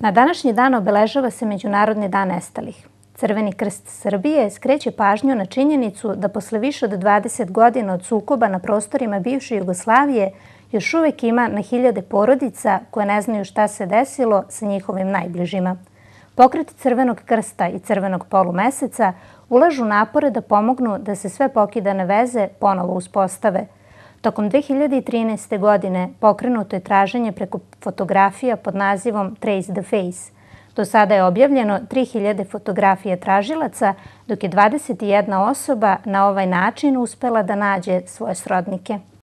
Na današnji dan obeležava se Međunarodni dan nestalih. Crveni krst Srbije skreće pažnju na činjenicu da posle više od 20 godina od sukoba na prostorima bivše Jugoslavije još uvek ima na hiljade porodica koje ne znaju šta se desilo sa njihovim najbližima. Pokreti Crvenog krsta i Crvenog polumeseca ulažu napore da pomognu da se sve pokidane veze ponovo uspostave – Tokom 2013. godine pokrenuto je traženje preko fotografija pod nazivom Trace the Face. Do sada je objavljeno 3000 fotografija tražilaca, dok je 21 osoba na ovaj način uspela da nađe svoje srodnike.